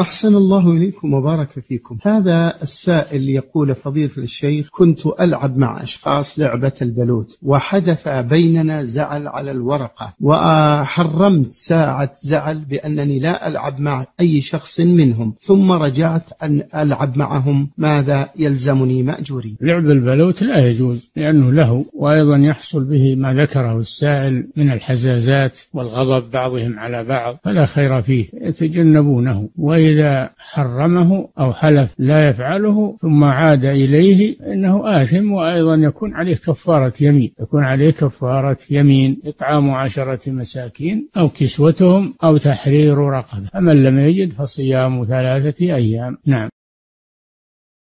أحسن الله إليكم وبارك فيكم. هذا السائل يقول فضيلة الشيخ كنت ألعب مع أشخاص لعبة البلوت وحدث بيننا زعل على الورقة وحرمت ساعة زعل بأنني لا ألعب مع أي شخص منهم ثم رجعت أن ألعب معهم. ماذا يلزمني مأجوري؟ لعب البلوت لا يجوز لأنه له وأيضا يحصل به ما ذكره السائل من الحزازات والغضب بعضهم على بعض فلا خير فيه يتجنبونه وإذا حرمه أو حلف لا يفعله ثم عاد إليه إنه آثم وأيضا يكون عليه كفارة يمين يكون عليه كفارة يمين إطعام عشرة مساكين أو كسوتهم أو تحرير رقبة. فمن لم يجد فصيام ثلاثة أيام. نعم.